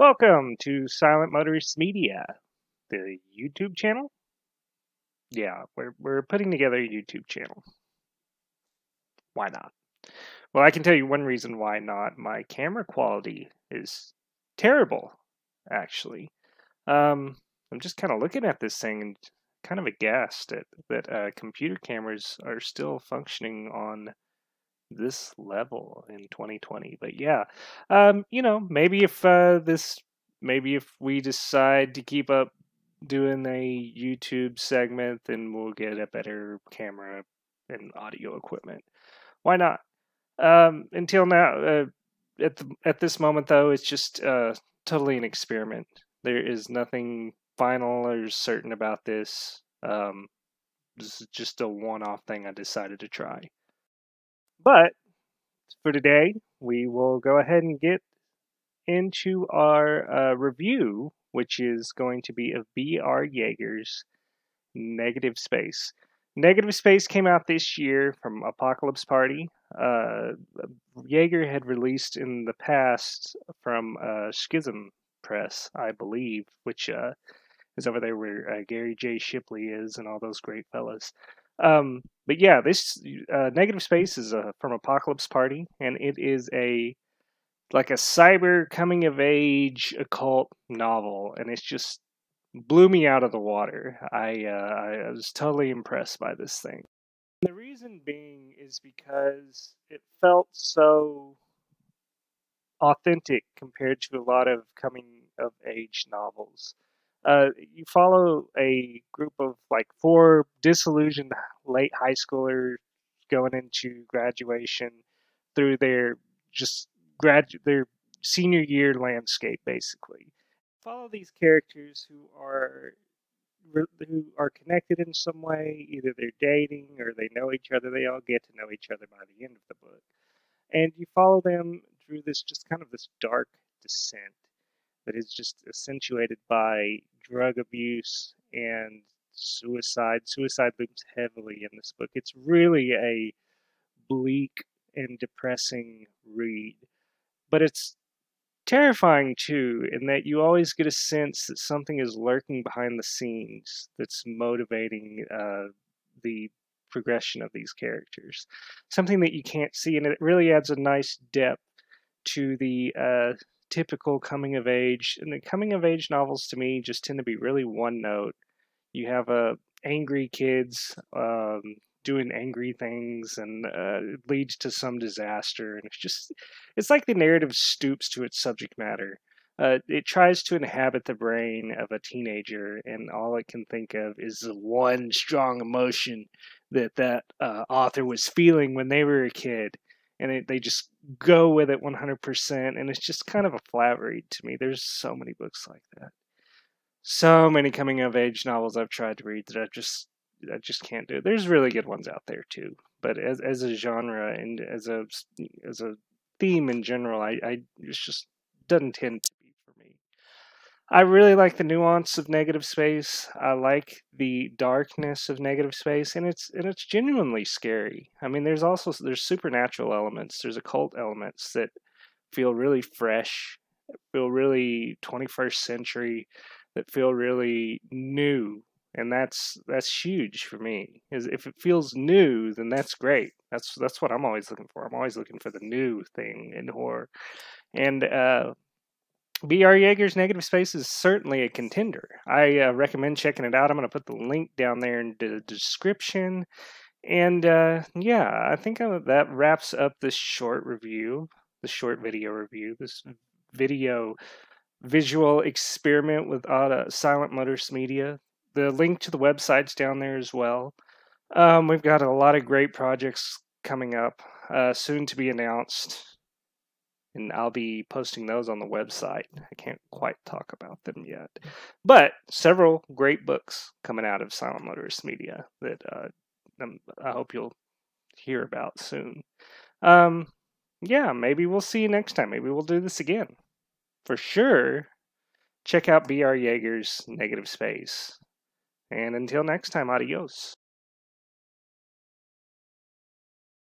Welcome to Silent Motorist Media, the YouTube channel. Yeah, we're we're putting together a YouTube channel. Why not? Well, I can tell you one reason why not. My camera quality is terrible, actually. Um, I'm just kind of looking at this thing and kind of aghast at that uh, computer cameras are still functioning on this level in 2020. But yeah, um, you know, maybe if uh, this, maybe if we decide to keep up doing a YouTube segment, then we'll get a better camera and audio equipment. Why not? Um, until now, uh, at the, at this moment though, it's just uh, totally an experiment. There is nothing final or certain about this. Um, this is just a one-off thing I decided to try. But for today, we will go ahead and get into our uh, review, which is going to be of B.R. Yeager's Negative Space. Negative Space came out this year from Apocalypse Party. Uh, had released in the past from uh, Schism Press, I believe, which uh, is over there where uh, Gary J. Shipley is and all those great fellas. Um, but yeah, this uh, Negative Space is uh, from Apocalypse Party, and it is a like a cyber coming of age occult novel, and it's just blew me out of the water. I uh, I was totally impressed by this thing. The reason being is because it felt so authentic compared to a lot of coming of age novels uh, you follow a group of like four disillusioned late high schoolers going into graduation through their just grad their senior year landscape basically. Follow these characters who are who are connected in some way either they're dating or they know each other they all get to know each other by the end of the book. And you follow them through this just kind of this dark descent that is just accentuated by drug abuse and suicide. Suicide looms heavily in this book. It's really a bleak and depressing read, but it's terrifying too, in that you always get a sense that something is lurking behind the scenes that's motivating uh, the progression of these characters. Something that you can't see, and it really adds a nice depth to the uh, typical coming of age. And the coming of age novels to me just tend to be really one note. You have uh, angry kids um, doing angry things, and uh, it leads to some disaster. And it's just, it's like the narrative stoops to its subject matter. Uh, it tries to inhabit the brain of a teenager, and all it can think of is the one strong emotion that that uh, author was feeling when they were a kid and it, they just go with it 100% and it's just kind of a flat read to me. There's so many books like that. So many coming of age novels i've tried to read that i just i just can't do. There's really good ones out there too but as, as a genre and as a as a theme in general i i it's just doesn't tend to I really like the nuance of negative space. I like the darkness of negative space, and it's and it's genuinely scary. I mean, there's also there's supernatural elements, there's occult elements that feel really fresh, feel really 21st century, that feel really new, and that's that's huge for me. Is if it feels new, then that's great. That's that's what I'm always looking for. I'm always looking for the new thing in horror, and uh, B.R. Yeager's Negative Space is certainly a contender. I uh, recommend checking it out. I'm going to put the link down there in the description. And uh, yeah, I think uh, that wraps up this short review, the short video review, this video visual experiment with uh, Silent Motorist Media. The link to the website's down there as well. Um, we've got a lot of great projects coming up, uh, soon to be announced and I'll be posting those on the website. I can't quite talk about them yet, but several great books coming out of Silent Motorist Media that uh, I hope you'll hear about soon. Um, yeah, maybe we'll see you next time. Maybe we'll do this again. For sure, check out B.R. Yeager's Negative Space. And until next time, adios.